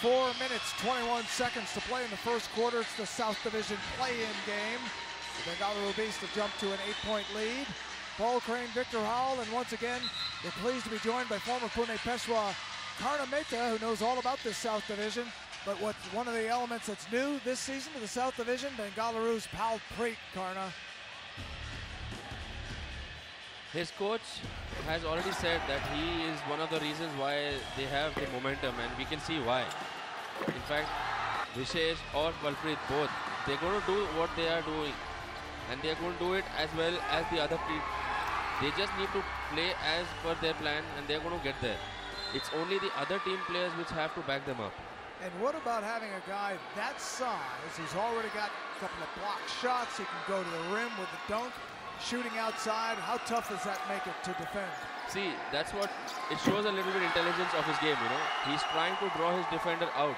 Four minutes, 21 seconds to play in the first quarter. It's the South Division play-in game. The Bengaluru Beast have jumped to an eight-point lead. Paul Crane, Victor Howell, and once again, they're pleased to be joined by former Pune Peshwa Karna Mehta, who knows all about this South Division. But what's one of the elements that's new this season to the South Division, Bengaluru's Pal Preet, Karna. His coach has already said that he is one of the reasons why they have the momentum and we can see why. In fact, Vishesh or Palpreet both, they're going to do what they are doing and they're going to do it as well as the other team. They just need to play as per their plan and they're going to get there. It's only the other team players which have to back them up. And what about having a guy that size? He's already got a couple of block shots. He can go to the rim with a dunk shooting outside. How tough does that make it to defend? See, that's what it shows a little bit intelligence of his game, you know. He's trying to draw his defender out